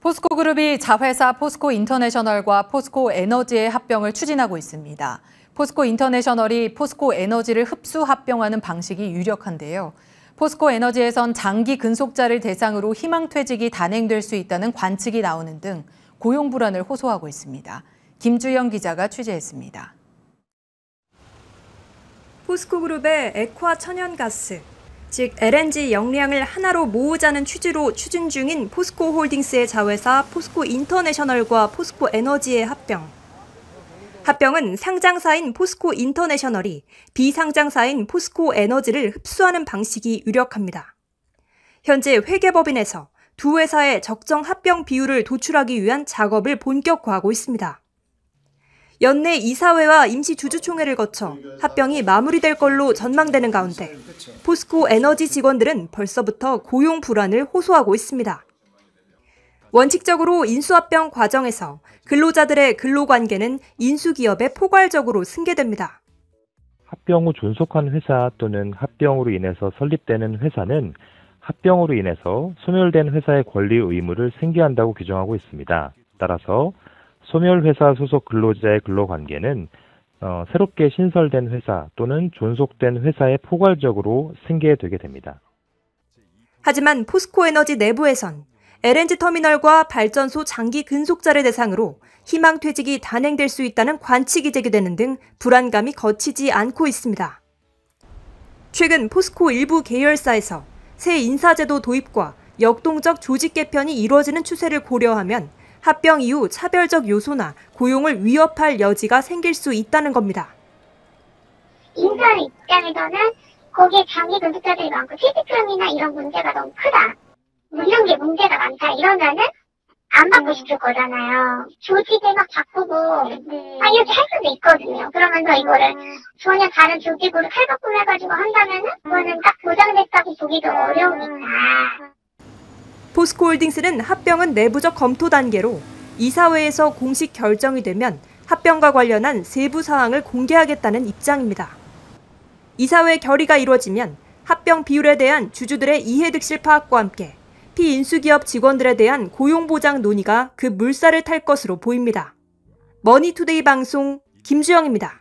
포스코 그룹이 자회사 포스코 인터내셔널과 포스코 에너지의 합병을 추진하고 있습니다. 포스코 인터내셔널이 포스코 에너지를 흡수 합병하는 방식이 유력한데요. 포스코 에너지에선 장기 근속자를 대상으로 희망퇴직이 단행될 수 있다는 관측이 나오는 등 고용 불안을 호소하고 있습니다. 김주영 기자가 취재했습니다. 포스코 그룹의 액화 천연가스, 즉 LNG 역량을 하나로 모으자는 취지로 추진 중인 포스코 홀딩스의 자회사 포스코 인터내셔널과 포스코 에너지의 합병. 합병은 상장사인 포스코 인터내셔널이 비상장사인 포스코 에너지를 흡수하는 방식이 유력합니다. 현재 회계법인에서 두 회사의 적정 합병 비율을 도출하기 위한 작업을 본격화하고 있습니다. 연내 이사회와 임시 주주총회를 거쳐 합병이 마무리될 걸로 전망되는 가운데 포스코 에너지 직원들은 벌써부터 고용 불안을 호소하고 있습니다. 원칙적으로 인수합병 과정에서 근로자들의 근로관계는 인수기업에 포괄적으로 승계됩니다. 합병 후 존속한 회사 또는 합병으로 인해서 설립되는 회사는 합병으로 인해서 소멸된 회사의 권리 의무를 승계한다고 규정하고 있습니다. 따라서 소멸회사 소속 근로자의 근로관계는 어, 새롭게 신설된 회사 또는 존속된 회사에 포괄적으로 승계되게 됩니다. 하지만 포스코에너지 내부에선 LNG 터미널과 발전소 장기 근속자를 대상으로 희망 퇴직이 단행될 수 있다는 관측이 제기되는 등 불안감이 거치지 않고 있습니다. 최근 포스코 일부 계열사에서 새 인사제도 도입과 역동적 조직 개편이 이루어지는 추세를 고려하면 합병 이후 차별적 요소나 고용을 위협할 여지가 생길 수 있다는 겁니다. 인사 입장에서는 거기에 장기 근속자들이 많고 퇴직금이나 이런 문제가 너무 크다. 뭐 이런 게 문제가 많다. 이러면은 안 받고 싶을 거잖아요. 조직을 막 바꾸고 네. 아 이렇게 할 수도 있거든요. 그러면서 이거를 전혀 다른 조직으로 탈바꿈해가지고 한다면은 그거는 딱 보장됐다고 보기도 어려우니까. 포스코홀딩스는 합병은 내부적 검토 단계로 이사회에서 공식 결정이 되면 합병과 관련한 세부 사항을 공개하겠다는 입장입니다. 이사회 결의가 이루어지면 합병 비율에 대한 주주들의 이해득실 파악과 함께 피인수기업 직원들에 대한 고용보장 논의가 급물살을 탈 것으로 보입니다. 머니투데이 방송 김주영입니다.